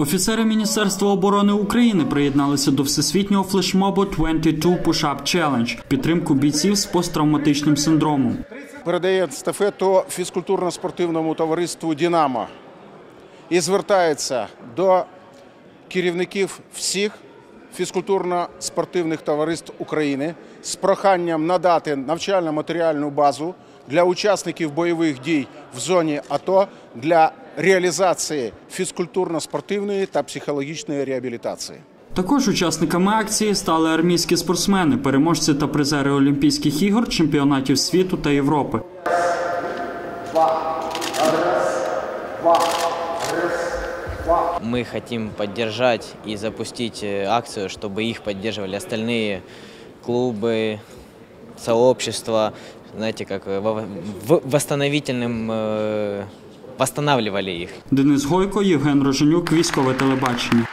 Офіцери Міністерства оборони України приєдналися до всесвітнього флешмобу 22 Push-Up Challenge – підтримку бійців з посттравматичним синдромом. передає естафету фізкультурно-спортивному товариству Дінамо і звертається до керівників всіх фізкультурно-спортивних товариств України з проханням надати навчально-матеріальну базу для учасників бойових дій в зоні АТО для реалізації фізкультурно-спортивної та психологічної реабілітації. Також учасниками акції стали армійські спортсмени, переможці та призери Олімпійських ігор, чемпіонатів світу та Європи. Мы хотим поддержать и запустить э, акцию, чтобы их поддерживали остальные клубы, сообщества, знаете, как э, во- в восстановительным, э, восстанавливали их. Денис Гойко, Євген Роженюк, військове телебачення.